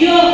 You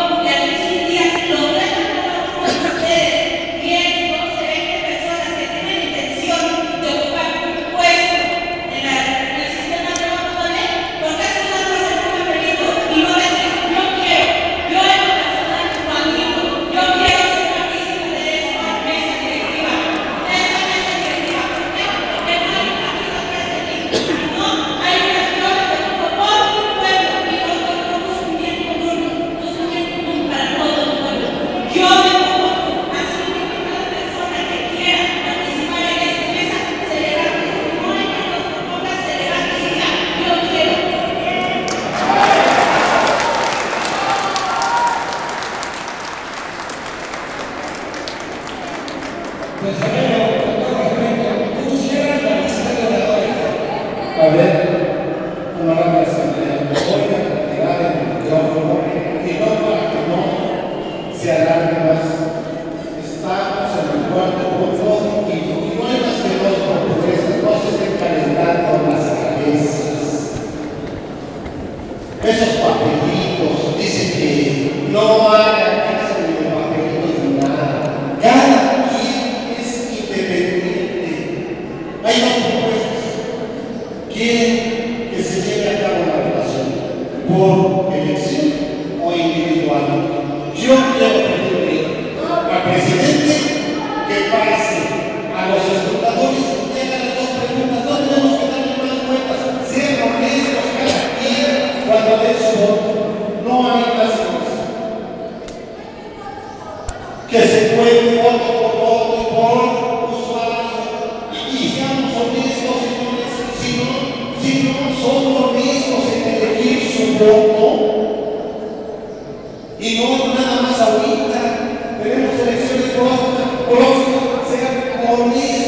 Gracias. Yo quiero pedirle la presidente que pase a los escrutadores y haga las dos preguntas. No tenemos que darle más vueltas. Sean honestos cada quien cuando den su voto. No hay más cosas. Que se puede. for me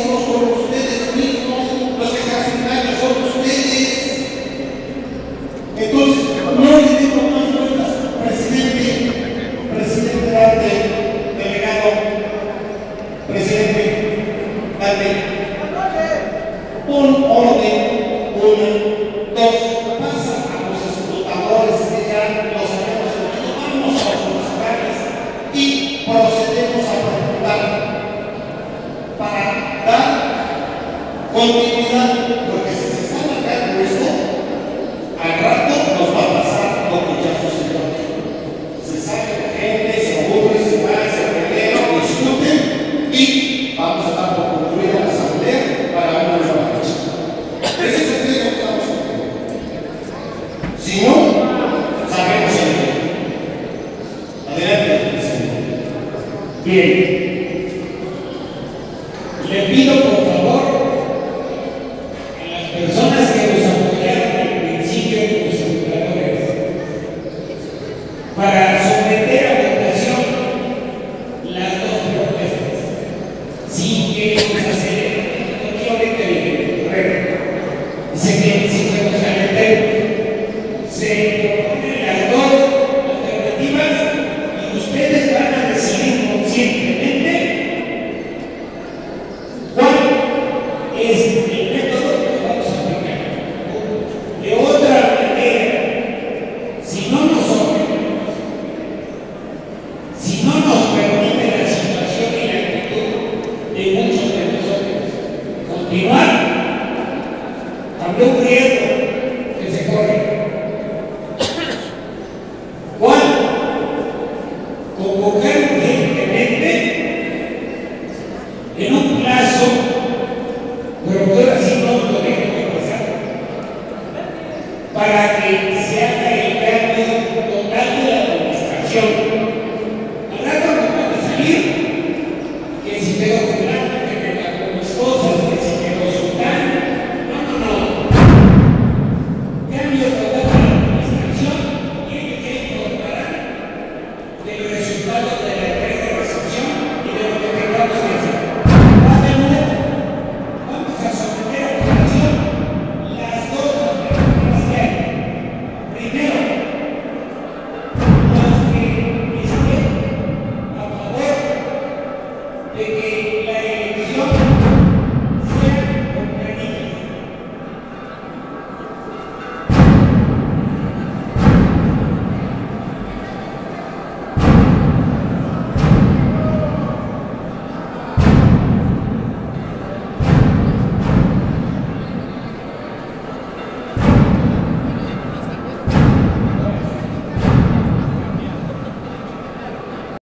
Porque si se está marcando esto, al rato nos va a pasar por ya elevados. Se saque la gente, se aburre, se va, se revela, discuten y vamos a dar por concluido a la salud para una nueva fecha. Ese es el tema que estamos haciendo. Si no, sabemos el tema. Adelante, señor. Bien. Le pido por. Se ve, si podemos saber, se proponen las dos alternativas y ustedes van a decidir conscientemente cuál es.